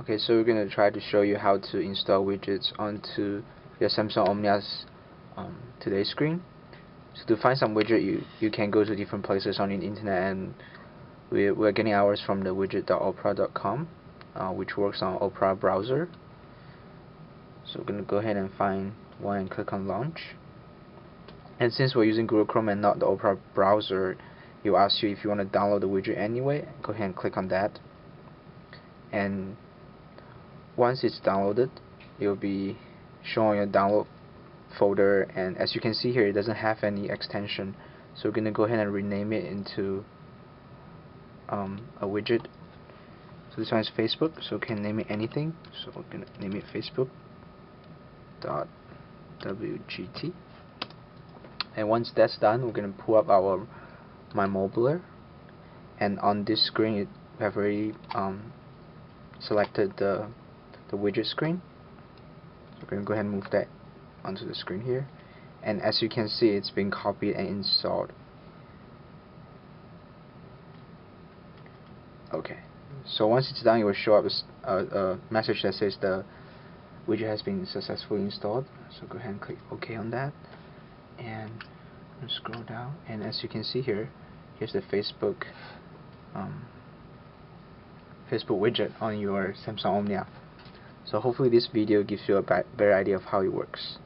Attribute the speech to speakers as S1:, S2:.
S1: Okay, so we're going to try to show you how to install widgets onto your Samsung Omnia's um, today's screen. So to find some widget, you, you can go to different places on the internet and we're, we're getting ours from the widget.opera.com uh, which works on Opera browser. So we're going to go ahead and find one and click on launch. And since we're using Google Chrome and not the Opera browser, it will ask you if you want to download the widget anyway. Go ahead and click on that. And once it's downloaded it will be showing a download folder. And as you can see here it doesn't have any extension. So we're gonna go ahead and rename it into um, a widget. So this one is Facebook so we can name it anything. So we're gonna name it Facebook dot WGT and once that's done we're gonna pull up our MyMobiler and on this screen it, we have already um, selected the the widget screen. So we're going to go ahead and move that onto the screen here. And as you can see, it's been copied and installed. Okay. So once it's done, it will show up a, a message that says the widget has been successfully installed. So go ahead and click OK on that. And scroll down. And as you can see here, here's the Facebook um, Facebook widget on your Samsung Omnia. So hopefully this video gives you a better idea of how it works.